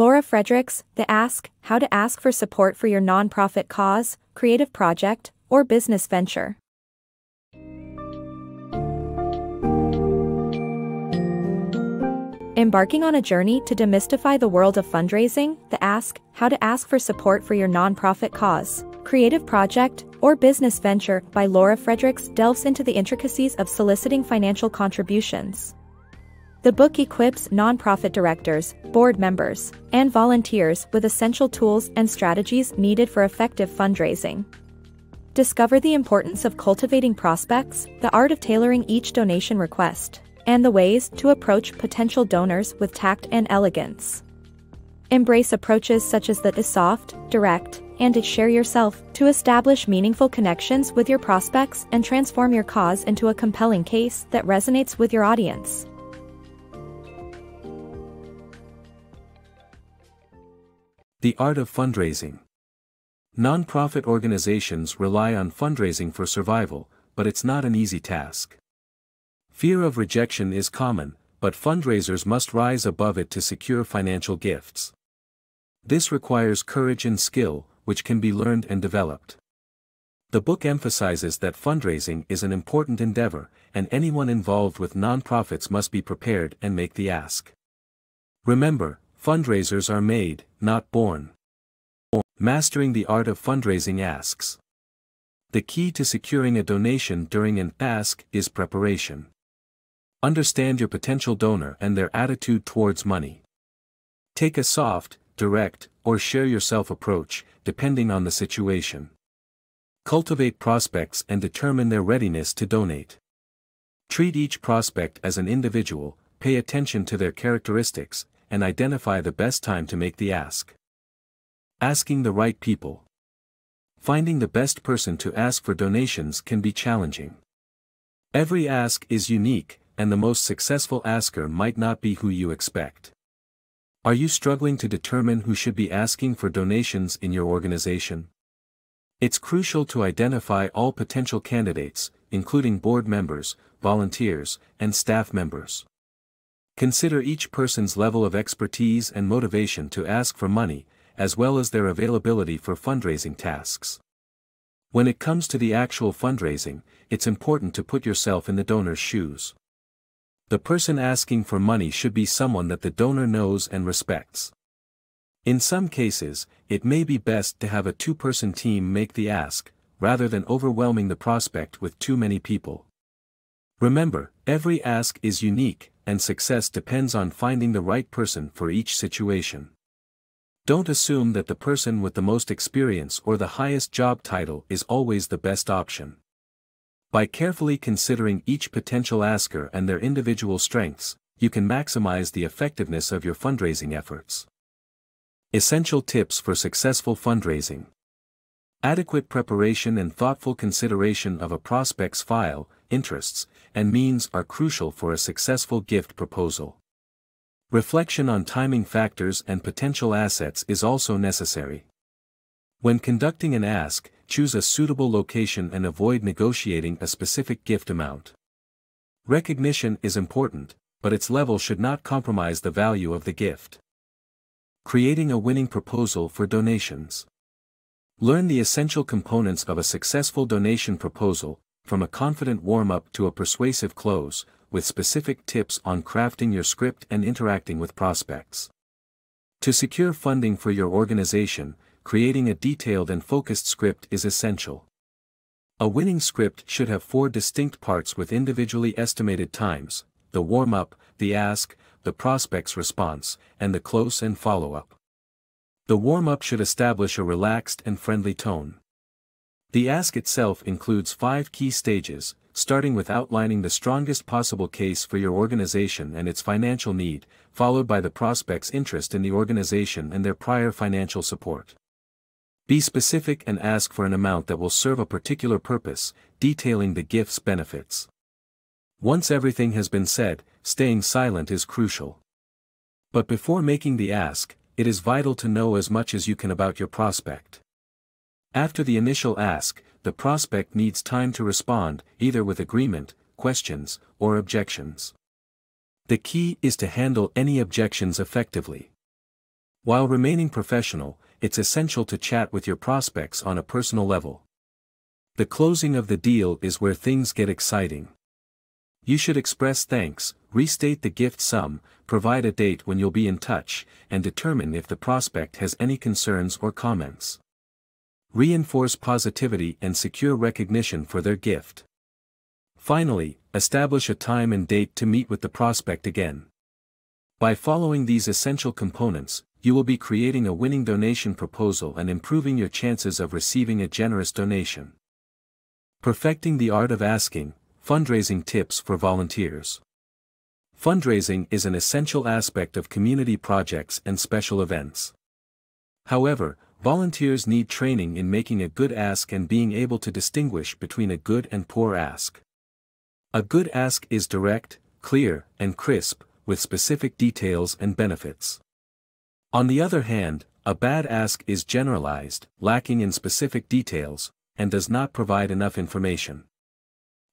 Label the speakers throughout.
Speaker 1: Laura Fredricks, The Ask How to Ask for Support for Your Nonprofit Cause, Creative Project, or Business Venture. Embarking on a journey to demystify the world of fundraising, The Ask How to Ask for Support for Your Nonprofit Cause, Creative Project, or Business Venture by Laura Fredricks delves into the intricacies of soliciting financial contributions. The book equips nonprofit directors, board members, and volunteers with essential tools and strategies needed for effective fundraising. Discover the importance of cultivating prospects, the art of tailoring each donation request, and the ways to approach potential donors with tact and elegance. Embrace approaches such as the soft, direct, and share yourself to establish meaningful connections with your prospects and transform your cause into a compelling case that resonates with your audience.
Speaker 2: The art of fundraising. Nonprofit organizations rely on fundraising for survival, but it's not an easy task. Fear of rejection is common, but fundraisers must rise above it to secure financial gifts. This requires courage and skill, which can be learned and developed. The book emphasizes that fundraising is an important endeavor, and anyone involved with nonprofits must be prepared and make the ask. Remember, fundraisers are made, not born. Mastering the art of fundraising asks. The key to securing a donation during an ask is preparation. Understand your potential donor and their attitude towards money. Take a soft, direct, or share yourself approach, depending on the situation. Cultivate prospects and determine their readiness to donate. Treat each prospect as an individual, pay attention to their characteristics, and identify the best time to make the ask. Asking the right people. Finding the best person to ask for donations can be challenging. Every ask is unique, and the most successful asker might not be who you expect. Are you struggling to determine who should be asking for donations in your organization? It's crucial to identify all potential candidates, including board members, volunteers, and staff members. Consider each person's level of expertise and motivation to ask for money, as well as their availability for fundraising tasks. When it comes to the actual fundraising, it's important to put yourself in the donor's shoes. The person asking for money should be someone that the donor knows and respects. In some cases, it may be best to have a two-person team make the ask, rather than overwhelming the prospect with too many people. Remember, every ask is unique, and success depends on finding the right person for each situation. Don't assume that the person with the most experience or the highest job title is always the best option. By carefully considering each potential asker and their individual strengths, you can maximize the effectiveness of your fundraising efforts. Essential tips for successful fundraising. Adequate preparation and thoughtful consideration of a prospect's file, interests, and means are crucial for a successful gift proposal. Reflection on timing factors and potential assets is also necessary. When conducting an ask, choose a suitable location and avoid negotiating a specific gift amount. Recognition is important, but its level should not compromise the value of the gift. Creating a winning proposal for donations. Learn the essential components of a successful donation proposal, from a confident warm-up to a persuasive close, with specific tips on crafting your script and interacting with prospects. To secure funding for your organization, creating a detailed and focused script is essential. A winning script should have four distinct parts with individually estimated times, the warm-up, the ask, the prospect's response, and the close and follow-up. The warm-up should establish a relaxed and friendly tone. The ask itself includes five key stages, starting with outlining the strongest possible case for your organization and its financial need, followed by the prospect's interest in the organization and their prior financial support. Be specific and ask for an amount that will serve a particular purpose, detailing the gift's benefits. Once everything has been said, staying silent is crucial. But before making the ask, it is vital to know as much as you can about your prospect. After the initial ask, the prospect needs time to respond, either with agreement, questions, or objections. The key is to handle any objections effectively. While remaining professional, it's essential to chat with your prospects on a personal level. The closing of the deal is where things get exciting. You should express thanks, restate the gift sum, provide a date when you'll be in touch, and determine if the prospect has any concerns or comments. Reinforce positivity and secure recognition for their gift. Finally, establish a time and date to meet with the prospect again. By following these essential components, you will be creating a winning donation proposal and improving your chances of receiving a generous donation. Perfecting the art of asking, fundraising tips for volunteers. Fundraising is an essential aspect of community projects and special events. However, volunteers need training in making a good ask and being able to distinguish between a good and poor ask. A good ask is direct, clear, and crisp, with specific details and benefits. On the other hand, a bad ask is generalized, lacking in specific details, and does not provide enough information.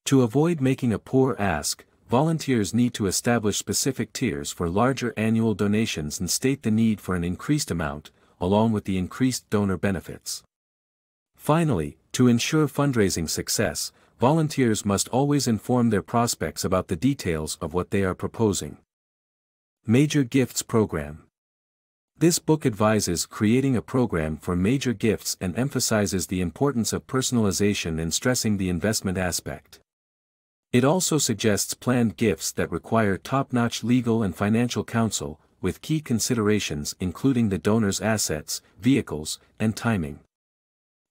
Speaker 2: To avoid making a poor ask, volunteers need to establish specific tiers for larger annual donations and state the need for an increased amount, along with the increased donor benefits. Finally, to ensure fundraising success, volunteers must always inform their prospects about the details of what they are proposing. Major Gifts Program This book advises creating a program for major gifts and emphasizes the importance of personalization and stressing the investment aspect. It also suggests planned gifts that require top-notch legal and financial counsel, with key considerations including the donor's assets, vehicles, and timing.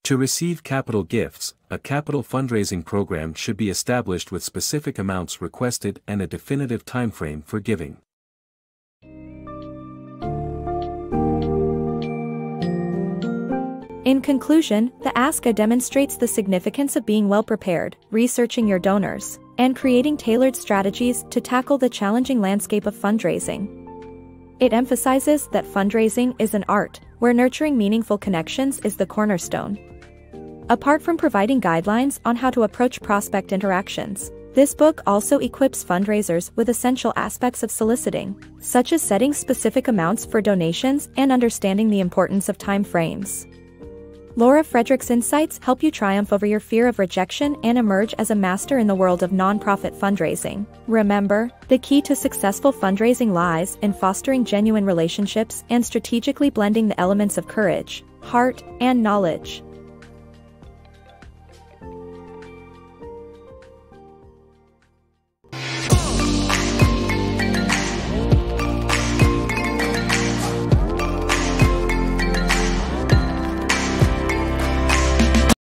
Speaker 2: To receive capital gifts, a capital fundraising program should be established with specific amounts requested and a definitive timeframe for giving.
Speaker 1: In conclusion, the Ask demonstrates the significance of being well prepared, researching your donors, and creating tailored strategies to tackle the challenging landscape of fundraising. It emphasizes that fundraising is an art, where nurturing meaningful connections is the cornerstone. Apart from providing guidelines on how to approach prospect interactions, this book also equips fundraisers with essential aspects of soliciting, such as setting specific amounts for donations and understanding the importance of time frames. Laura Fredricks' insights help you triumph over your fear of rejection and emerge as a master in the world of nonprofit fundraising. Remember, the key to successful fundraising lies in fostering genuine relationships and strategically blending the elements of courage, heart, and knowledge.